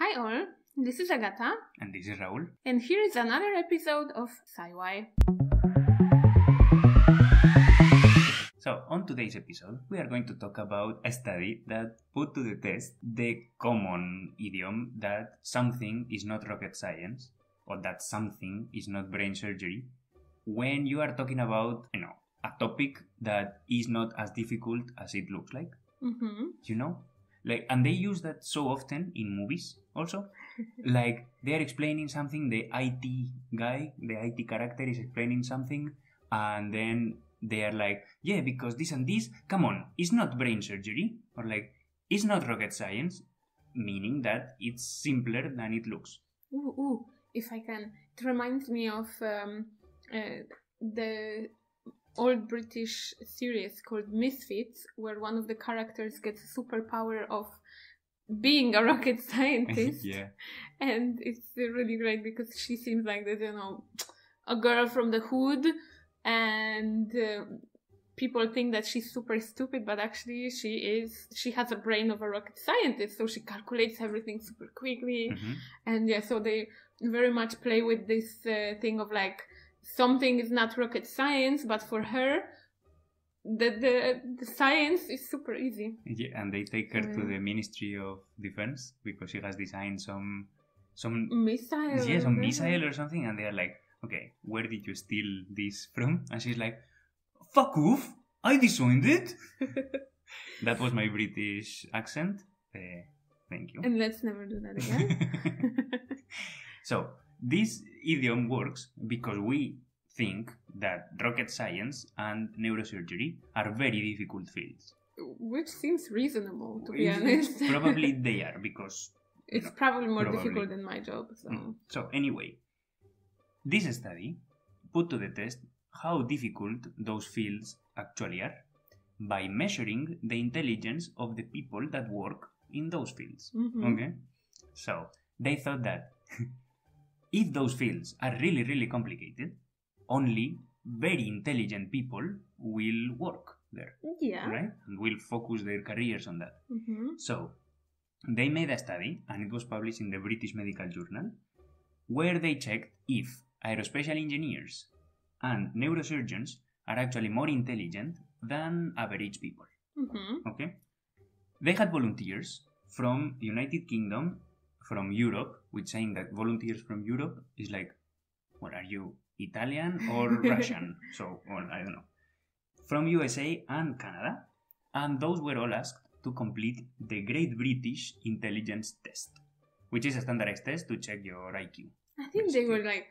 Hi all, this is Agata, And this is Raul. and here is another episode of Sci-why. So, on today's episode, we are going to talk about a study that put to the test the common idiom that something is not rocket science or that something is not brain surgery when you are talking about, you know, a topic that is not as difficult as it looks like, Mm-hmm. you know? Like, and they use that so often in movies also. like, they are explaining something, the IT guy, the IT character is explaining something, and then they are like, yeah, because this and this, come on, it's not brain surgery, or like, it's not rocket science, meaning that it's simpler than it looks. Ooh, ooh, if I can. It reminds me of um, uh, the old British series called Misfits, where one of the characters gets a superpower of being a rocket scientist. yeah. and it's really great because she seems like this, you know, a girl from the hood, and uh, people think that she's super stupid, but actually she is. She has a brain of a rocket scientist, so she calculates everything super quickly, Mhm. and yeah, so they very much play with this uh, thing of like something is not rocket science, but for her. The, the the science is super easy. Yeah, and they take her to Mm. the Ministry of Defense because she has designed some some Missile. yeah, some missile or something, and they are like, okay, where did you steal this from? And she's like, fuck off, I designed it. that was my British accent. Uh, thank you. And let's never do that again. so this idiom works because we think that rocket science and neurosurgery are very difficult fields. Which seems reasonable, to be honest. Probably they are because it's probably more probably. difficult than my job. So Mm. So anyway, this study put to the test how difficult those fields actually are by measuring the intelligence of the people that work in those fields. Mhm. Okay? So they thought that if those fields are really, really complicated, only very intelligent people will work there, yeah. right? And will focus their careers on that. hmm So, they made a study, and it was published in the British Medical Journal, where they checked if aerospatial engineers and neurosurgeons are actually more intelligent than average people. hmm Okay? They had volunteers from United Kingdom, from Europe, which saying that volunteers from Europe is like, what are you, Italian or Russian? So, well, I don't know. From USA and Canada, and those were all asked to complete the Great British Intelligence Test, which is a standardized test to check your IQ. I think they were like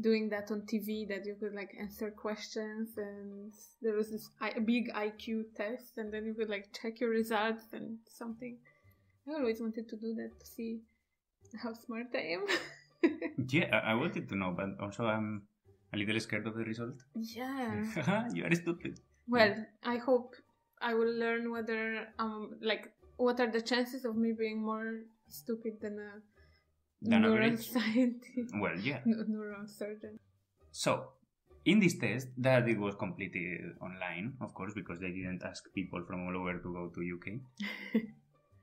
doing that on TV that you could like answer questions and there was this I- big IQ test and then you could like check your results and something. I always wanted to do that to see how smart I am. Yeah, I, wanted to know, but also I'm a little scared of the result. yeah. you are stupid. Well, I hope I will learn whether um like what are the chances of me being more stupid than a Than neuroscientist, Well, yeah. neurosurgeon. So, in this test, that it was completed online, of course, because they didn't ask people from all over to go to UK.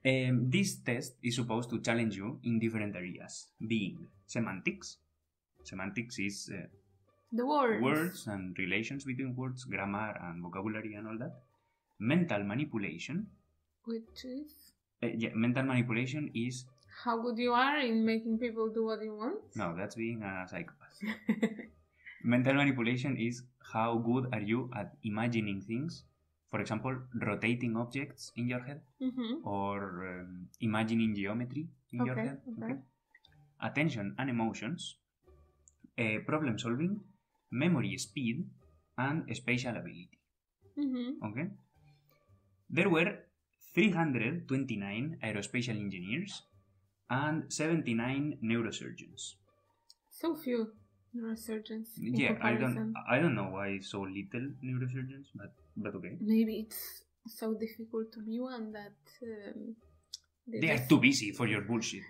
Um, this test is supposed to challenge you in different areas, being semantics. Semantics is uh, The words. words and relations between words, grammar and vocabulary and all that. Mental manipulation. Which is Uh, yeah, mental manipulation is how good you are in making people do what you want. no, that's being a psychopath. Mental manipulation is how good are you at imagining things, for example, rotating objects in your head mm-hmm. or um, imagining geometry in your Okay, head. okay. Attention and emotions, uh, problem solving, memory speed, and spatial ability. Mm-hmm. Okay. There were 329 aerospatial engineers and 79 neurosurgeons. So few neurosurgeons. yeah, I don't I don't know why so little neurosurgeons, but but okay. Maybe it's so difficult to be one that um, They are too busy for your bullshit.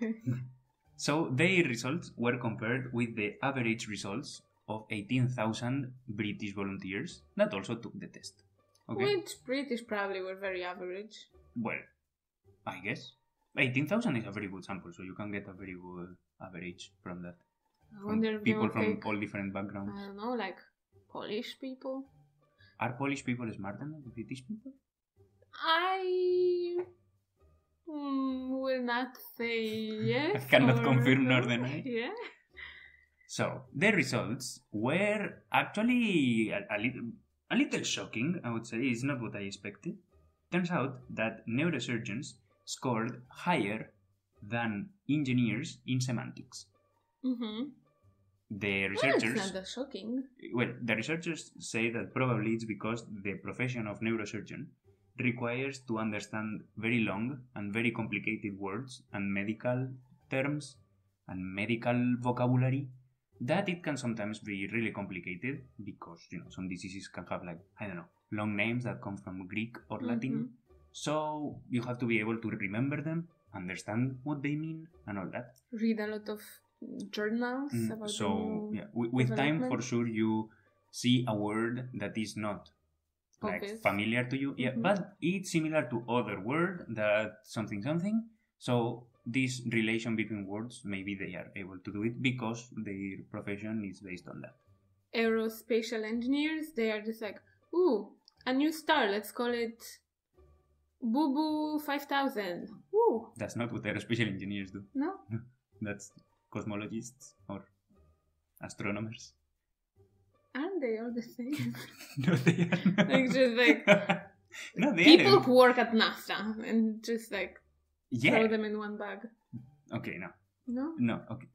so their results were compared with the average results of 18,000 British volunteers that also took the test. Okay. Which British probably were very average. Well, I guess. 18,000 is a very good sample, so you can get a very good average from that. I wonder people from all different backgrounds. I don't know, like Polish people. Are Polish people smarter than British people? I mm, will not say yes. cannot or confirm no. nor deny. Yeah. So the results were actually a, a, little, a little shocking, I would say. It's not what I expected. Turns out that neurosurgeons scored higher than engineers in semantics. Mm-hmm. The Well, researchers, not that shocking. well, the researchers say that probably it's because the profession of neurosurgeon requires to understand very long and very complicated words and medical terms and medical vocabulary that it can sometimes be really complicated because you know some diseases can have like i don't know long names that come from greek or latin Mhm. so you have to be able to remember them understand what they mean and all that Read a lot of journals Mm, about so yeah with, with time for sure you see a word that is not like Obvious. familiar to you yeah Mhm. but it's similar to other word that something something so this relation between words maybe they are able to do it because their profession is based on that aerospatial engineers, they are just like, ooh, a new star, let's call it Boo Boo 5000. Ooh, that's not what aerospatial engineers do no? that's cosmologists or astronomers Aren't they all the same? no they are. Like, just like no they people aren't who work at NASA and just like yeah throw them in one bag. okay no No? No, okay.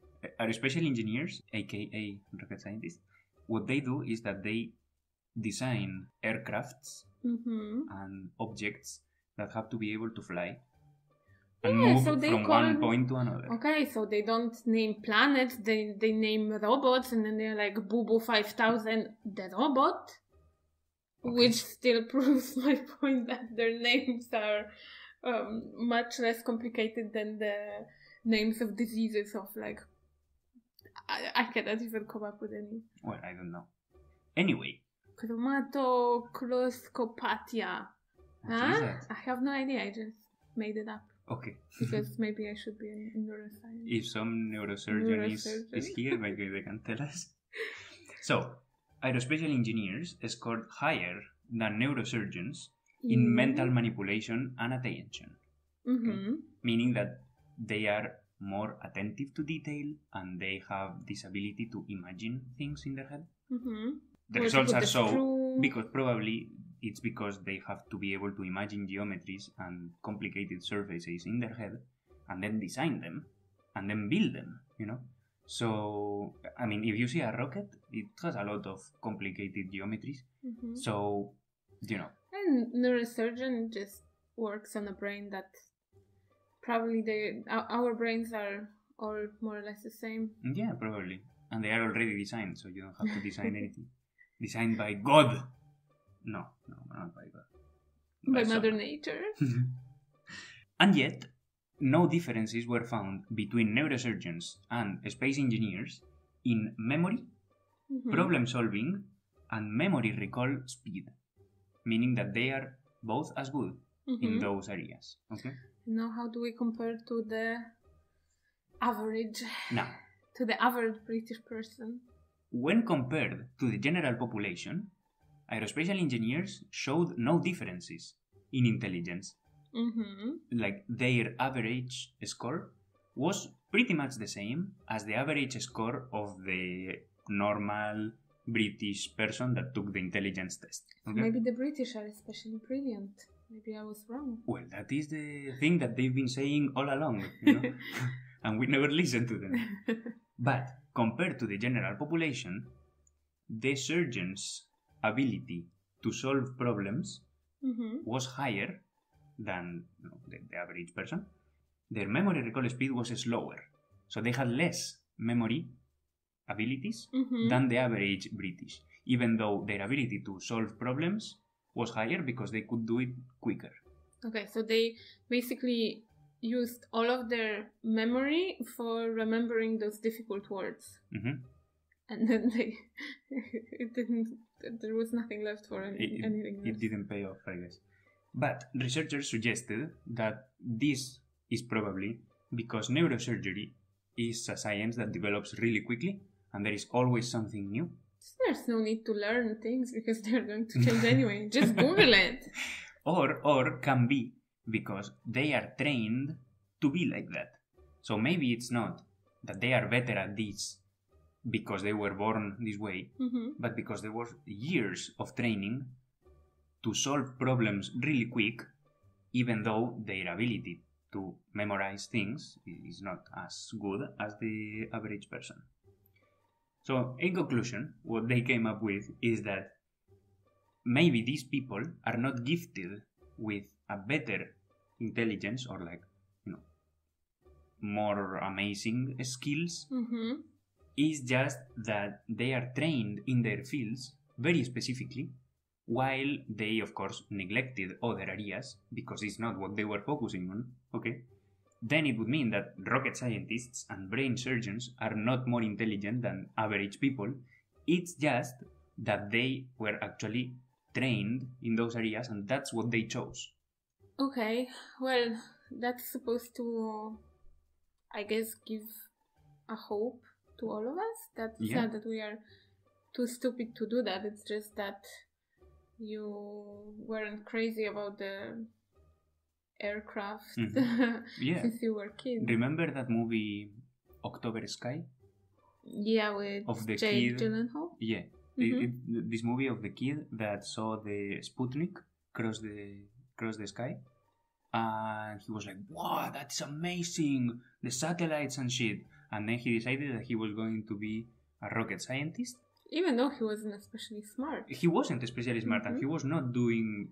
Aerospatial engineers, aka rocket scientists, what they do is that they design aircrafts Mm-hmm. and objects that have to be able to fly and Yeah, move so they from call- one point to another. Okay, so they don't name planets, they, they name robots, and then they're like Boo Boo 5000, the robot. Okay. Which still proves my point that their names are um, much less complicated than the names of diseases of like. I, I cannot even come up with any. Well, I don't know. Anyway, Chromatocloscopatia. Huh? I have no idea, I just made it up. Okay. Because maybe I should be a in neuroscience. if some neurosurgeon is, is here, maybe they can tell us. So, aerospatial engineers scored higher than neurosurgeons in mental manipulation and attention. Mm-hmm. meaning that they are more attentive to detail and they have this ability to imagine things in their head. Mm-hmm. The Where results are so because probably it's because they have to be able to imagine geometries and complicated surfaces in their head and then design them and then build them, you know. So, I mean, if you see a rocket, it has a lot of complicated geometries. Mhm. So, you know, And neurosurgeon just works on a brain that probably they our, our brains are all more or less the same. Yeah, probably. And they are already designed, so you don't have to design anything. Designed by God. No, no, not by God. By someone. Mother Nature. and yet, no differences were found between neurosurgeons and space engineers in memory, Mhm. problem solving, and memory recall speed, meaning that they are both as good in Mhm. those areas. Okay. Now, how do we compare to the average, Now, to the average British person? When compared to the general population, aerospatial engineers showed no differences in intelligence. Mm-hmm. Like their average score was pretty much the same as the average score of the normal British person that took the intelligence test. Okay? Maybe the British are especially brilliant. Maybe I was wrong. Well, that is the thing that they've been saying all along, you know? and we never listen to them. But compared to the general population, the surgeon's ability to solve problems mm-hmm. was higher than you know, the, the average person. Their memory recall speed was slower, so they had less memory abilities Mm-hmm. than the average British, even though their ability to solve problems was higher because they could do it quicker. Okay, so they basically used all of their memory for remembering those difficult words, Mhm. and then they it didn't. There was nothing left for any, It, anything it else. didn't pay off, I guess. But researchers suggested that this is probably because neurosurgery is a science that develops really quickly and there is always something new. There's no need to learn things because they're going to change anyway. Just Google it. Or or can be because they are trained to be like that. So maybe it's not that they are better at this because they were born this way, hmm but because there was years of training to solve problems really quick, even though their ability to memorize things is not as good as the average person. So, in conclusion, what they came up with is that maybe these people are not gifted with a better intelligence or like, you know, more amazing skills hmm is just that they are trained in their fields very specifically while they of course neglected other areas because it's not what they were focusing on okay? Then it would mean that rocket scientists and brain surgeons are not more intelligent than average people. It's just that they were actually trained in those areas and that's what they chose. Okay, well, that's supposed to, I guess, give a hope to all of us. That's Yeah. not that we are too stupid to do that. It's just that you weren't crazy about the aircraft Mhm. yeah since you were a kid. remember that movie october sky yeah, with of the Jake kid- Gyllenhaal. Yeah, Mhm. it, it, this movie of the kid that saw the Sputnik cross the cross the sky, and he was like, "Wow, that's amazing! The satellites and shit." And then he decided that he was going to be a rocket scientist. Even though he wasn't especially smart. He wasn't especially smart, and Mhm. he was not doing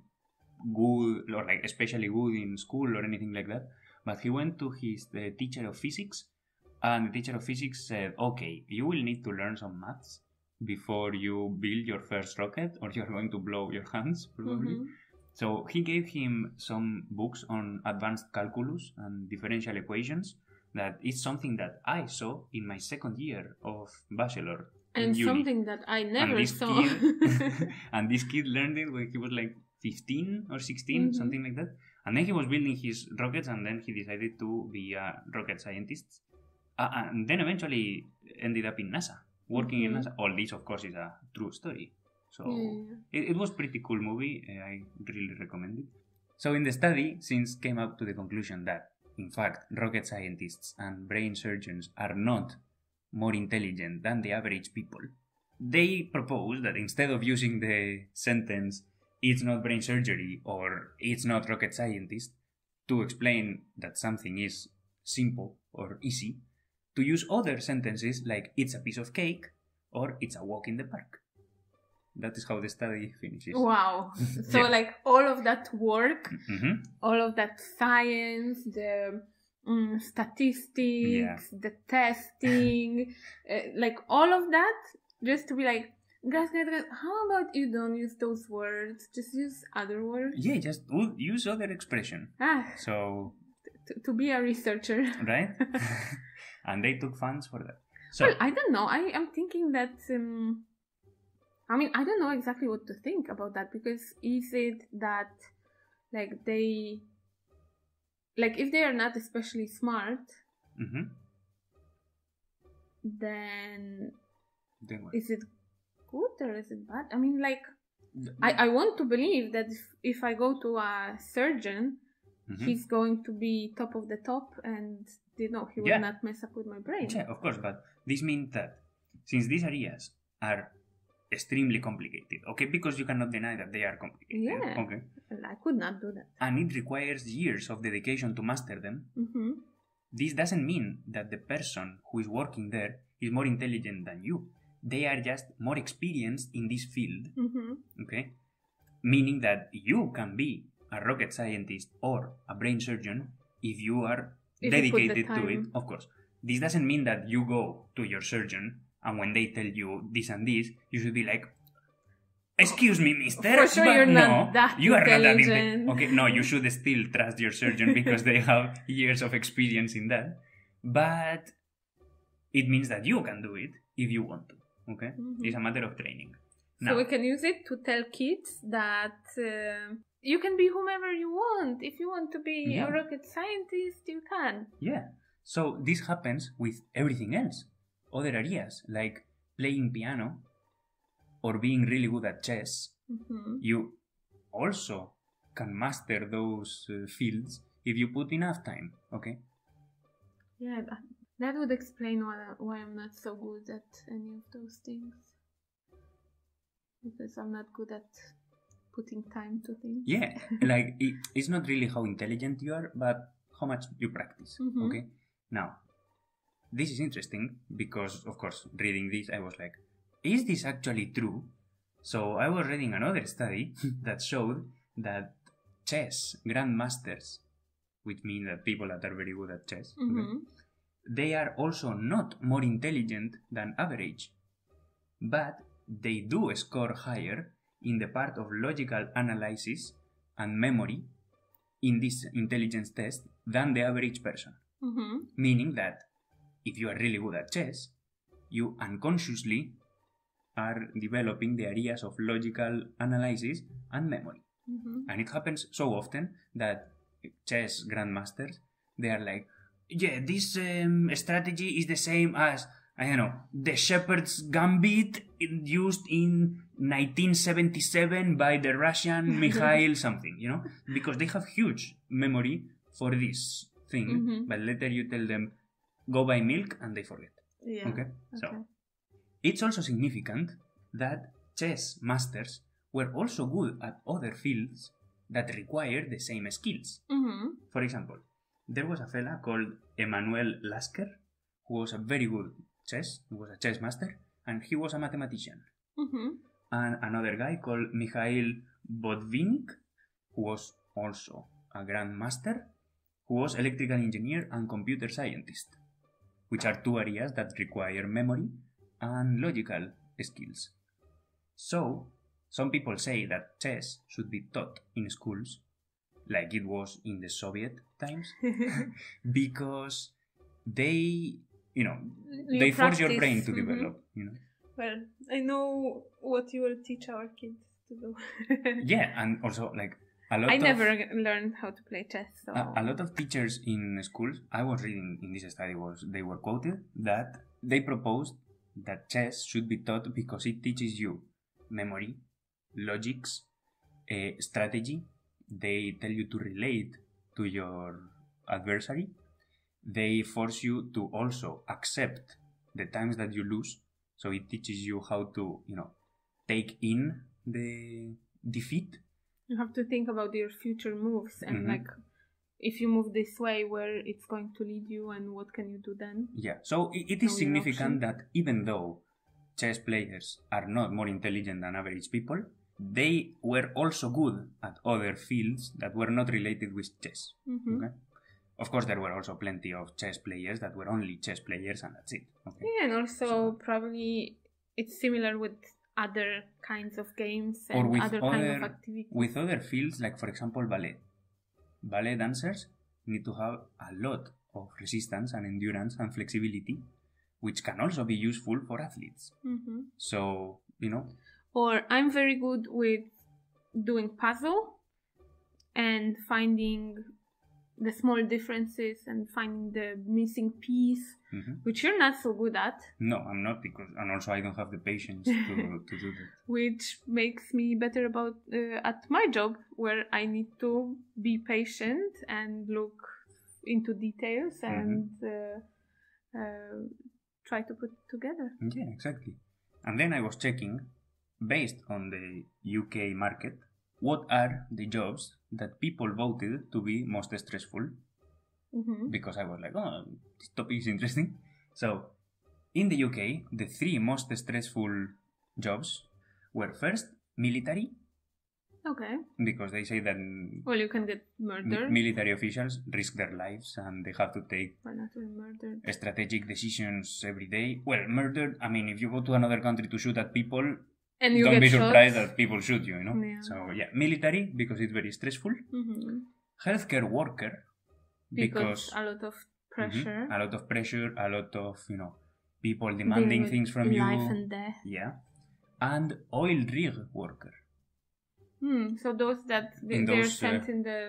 good or like especially good in school or anything like that. But he went to his the teacher of physics, and the teacher of physics said, "Okay, you will need to learn some maths." before you build your first rocket or you're going to blow your hands probably Mhm. so he gave him some books on advanced calculus and differential equations that is something that i saw in my second year of bachelor And something that I never this saw. kid and this kid learned it when he was like 15 or 16 Mhm. something like that and then he was building his rockets and then he decided to be a rocket scientist uh, and then eventually ended up in nasa working Mhm. in nasa all this of course is a true story so Yeah. it, it was pretty cool movie i really recommend it so in the study since came up to the conclusion that in fact rocket scientists and brain surgeons are not more intelligent than the average people. They propose that instead of using the sentence it's not brain surgery or it's not rocket scientist to explain that something is simple or easy to use other sentences like it's a piece of cake or it's a walk in the park that is how the study finishes Wow. So Yeah. like all of that work, Mhm. all of that science, the mm, statistics, the testing, uh, like all of that, just to be like, guys, guys, guys, how about you don't use those words? Just use other words. yeah just use other expression Ah, so to, to be a researcher. right and they took funds for that so well, I don't know. I am thinking that. Um, I mean, I don't know exactly what to think about that because is it that, like, they, like, if they are not especially smart, mhm. then Then is it good or is it bad? I mean, like, I, I want to believe that if, if I go to a surgeon, Mhm. he's going to be top of the top and, you know, he will Yeah. not mess up with my brain. Yeah, of course, but this means that since these areas are extremely complicated, okay, because you cannot deny that they are complicated, Yeah. okay, I could not do that. and it requires years of dedication to master them, hmm this doesn't mean that the person who is working there is more intelligent than you. They are just more experienced in this field, hmm okay? Meaning that you can be a rocket scientist or a brain surgeon if you are If you dedicated to it, of course. This doesn't mean that you go to your surgeon and when they tell you this and this, you should be like, Excuse me, mister. For sure but you're no, not that you are not that inte- intelligent." Okay, no, you should still trust your surgeon because they have years of experience in that. But it means that you can do it if you want to. Okay? Mhm. It's a matter of training. So Now, we can use it to tell kids that uh, you can be whomever you want. If you want to be Yeah. a rocket scientist, you can. yeah. So this happens with everything else. Other areas like playing piano or being really good at chess. hmm You also can master those uh, fields if you put enough time. Okay. Yeah, that, that would explain why, why I'm not so good at any of those things. Because I'm not good at putting time to things. Yeah, like it, it's not really how intelligent you are, but how much you practice. Mhm. Okay. Now, this is interesting because, of course, reading this, I was like, is this actually true? So I was reading another study that showed that chess grandmasters, which mean that people that are very good at chess, okay, Mhm. they are also not more intelligent than average, but they do score higher in the part of logical analysis and memory in this intelligence test than the average person. Mhm. Meaning that if you are really good at chess, you unconsciously are developing the areas of logical analysis and memory. Mhm. And it happens so often that chess grandmasters, they are like, yeah, this um, strategy is the same as, I don't know, the shepherd's gambit used in 1977 by the Russian Mikhail something, you know? Because they have huge memory for this thing, Mhm. but later you tell them, go buy milk, and they forget. Yeah. Okay? So, it's also significant that chess masters were also good at other fields that require the same skills. Mhm. For example, there was a fella called Emanuel Lasker who was a very good chess, he was a chess master, and he was a mathematician. Mhm. And another guy called Mikhail Botvinnik, who was also a grandmaster, who was electrical engineer and computer scientist, which are two areas that require memory and logical skills. So, some people say that chess should be taught in schools, like it was in the Soviet times, because they, you know, You they force your brain practice, to mhm. develop, you know. Well, I know what you will teach our kids to do. Yeah, and also like I of never learned how to play chess, so a, a lot of teachers in schools I was reading in this study was they were quoted that they proposed that chess should be taught because it teaches you memory, logics, uh, strategy. They tell you to relate to your adversary. They force you to also accept the times that you lose. So it teaches you how to, you know, take in the defeat you have to think about your future moves and Mhm. like if you move this way, where it's going to lead you, and what can you do then? Yeah, so it, it is significant that even though chess players are not more intelligent than average people, they were also good at other fields that were not related with chess. Mhm. Okay? Of course, there were also plenty of chess players that were only chess players, and that's it. Okay. Yeah, and also So- probably it's similar with other kinds of games Or and with other kind of activities. With other fields, like for example, ballet. Ballet dancers need to have a lot of resistance and endurance and flexibility, which can also be useful for athletes. Mhm. So, you know, Or I'm very good with doing puzzle and finding the small differences and finding the missing piece, mhm. which you're not so good at, No, I'm not because, and also I don't have the patience to, to do that. which makes me better about uh, at my job where I need to be patient and look into details and uh, uh, try to put it together. Yeah, exactly. And then I was checking, based on the UK market, what are the jobs that people voted to be most stressful? hmm Because I was like, oh, this topic is interesting. So, in the UK, the three most stressful jobs were first military, Okay. because they say that Well, you can get murdered. military officials risk their lives and they have to take strategic decisions every day. Well, murdered, I mean, if you go to another country to shoot at people, And you don't get be shot. surprised that people shoot you, you know? Yeah. So, yeah, military, because it's very stressful. hmm Healthcare worker, Because, because, a lot of Mhm, pressure. a lot of pressure, a lot of, you know, people demanding things from life you. and death. Yeah. and oil rig worker. Hmm. So those that they, In they're sent uh, in the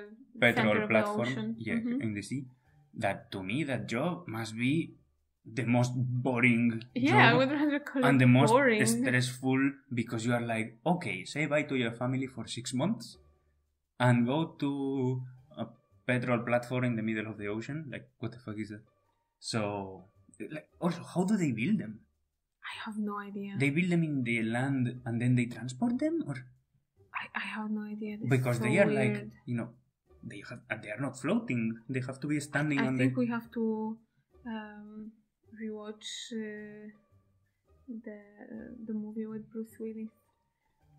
Petrol center of the platform, yeah, Mhm. in the sea. That to me, that job must be the most boring Yeah, I job would rather call and the most boring. stressful because you are like, okay, say bye to your family for six months and go to a petrol platform in the middle of the ocean. Like, what the fuck is that? So, like, also, how do they build them? I have no idea. They build them in the land and then they transport them, or I, I have no idea. This because so they are like, you know, they have they are not floating. They have to be standing I on think the. we have to um, rewatch uh, the the movie with Bruce Willis.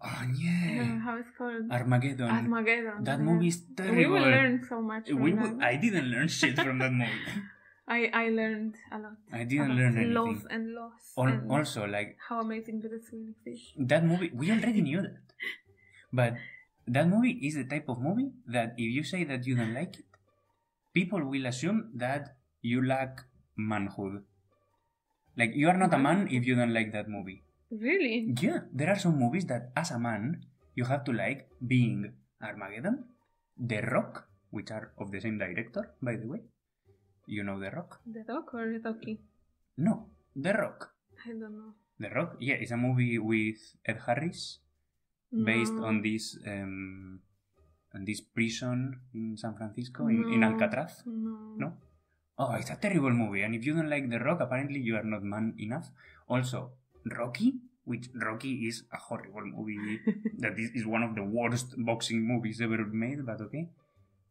Oh yeah, how it's called? Armageddon. Armageddon. that yeah. movie is terrible. We will learn so much. From We that. I didn't learn shit from that movie. I I learned a lot. I didn't learn anything. Love and loss. And also, like how amazing Bruce Willis is. that movie, we already knew that, but that movie is the type of movie that if you say that you don't like it, people will assume that you lack manhood. Like you are not a man if you don't like that movie. Really? Yeah, there are some movies that as a man you have to like being Armageddon, The Rock, which are of the same director, by the way. You know The Rock? The Rock or Rocky? No, The Rock. I don't know. The Rock, yeah, it's a movie with Ed Harris based No. on this um, on this prison in San Francisco in, in Alcatraz. No. No? Oh, it's a terrible movie, and if you don't like The Rock, apparently you are not man enough. Also, Rocky, which Rocky is a horrible movie that is, is one of the worst boxing movies ever made, but okay.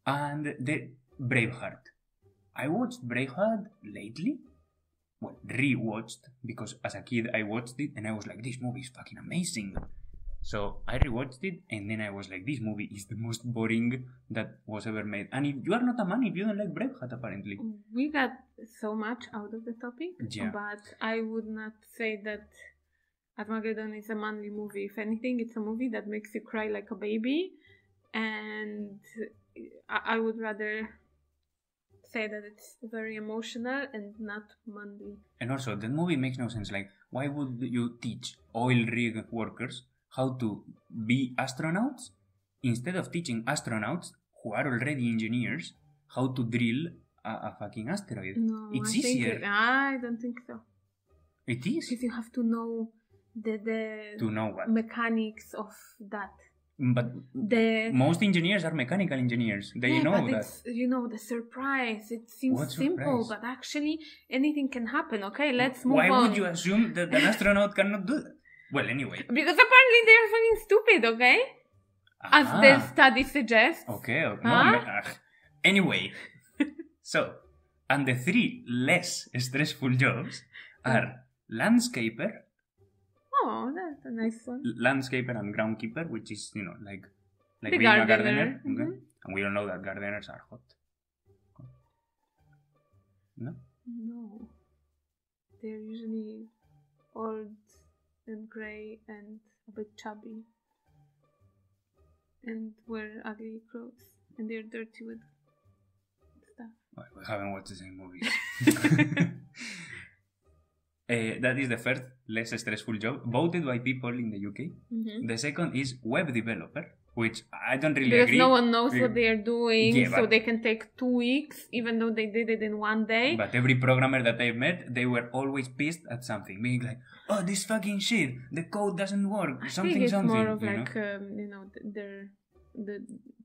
And the Braveheart. I watched Braveheart lately. Well, re-watched because as a kid I watched it and I was like, this movie is fucking amazing. So I rewatched it and then I was like, this movie is the most boring that was ever made. And if you are not a man, if you don't like Braveheart, apparently. We got so much out of the topic, Yeah. but I would not say that Armageddon is a manly movie. If anything, it's a movie that makes you cry like a baby, and I, I would rather say that it's very emotional and not manly. And also, that movie makes no sense. Like, why would you teach oil rig workers how to be astronauts instead of teaching astronauts who are already engineers how to drill a, a fucking asteroid? No, It's I easier. it- I don't think so It is because you have to know the the to know what. mechanics of that. But The most engineers are mechanical engineers. They yeah, know but that. it's you know the surprise. It seems What simple, surprise? but actually anything can happen. Okay, let's move Why on. Why would you assume that an astronaut cannot do that? Well, anyway. Because apparently they're fucking stupid. Okay, as Ah, the study suggests. Okay, okay. Huh? No, me- ah. anyway, so, and the three less stressful jobs are landscaper, Oh, that's a nice one. landscaper and groundkeeper, which is, you know, like, like The being a gardener, gardener. Okay? mhm. And we all know that gardeners are hot. No? No, they're usually old and grey and a bit chubby, and wear ugly clothes, and they're dirty with stuff. Well, we haven't watched the same movies. Uh, that is the first less stressful job voted by people in the UK. Mhm. The second is web developer, which I don't really Because agree. no one knows what they are doing, Yeah, so they can take two weeks, even though they did it in one day. But every programmer that I've met, they were always pissed at something, being like, "Oh, this fucking shit! The code doesn't work. I something, think it's something." more of you know? like um, you know their the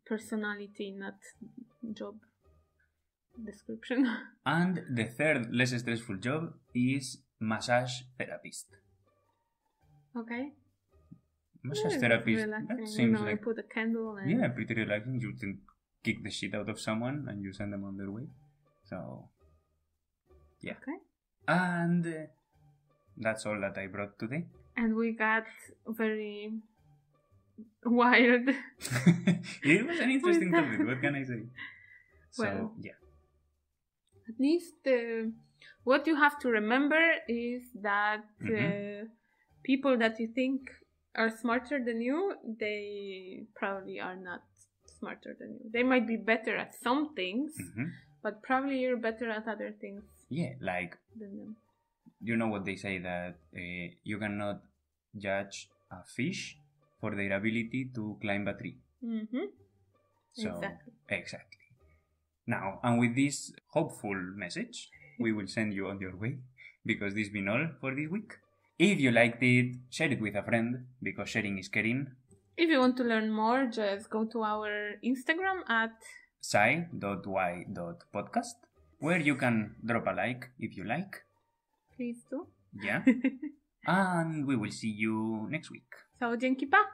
personality, not job description. And the third less stressful job is massage therapist. okay. Massage Yeah, relaxing, That you seems know, you like put a candle and yeah, pretty relaxing. You can kick the shit out of someone and you send them on their way. So yeah, okay. and uh, that's all that I brought today. And we got very wild. it was an interesting topic. What can I say? So Well. yeah. At least uh, what you have to remember is that Mhm. uh, people that you think are smarter than you, they probably are not smarter than you. They might be better at some things, Mhm. but probably you're better at other things Yeah, like than them. you know what they say that uh, you cannot judge a fish for their ability to climb a tree. Mm-hmm. So, Exactly. exactly. Now, and with this hopeful message, we will send you on your way because this been all for this week. If you liked it, share it with a friend because sharing is caring. If you want to learn more, just go to our Instagram at sci.why.podcast where you can drop a like if you like. please do. Yeah. and we will see you next week. So dzięki pa!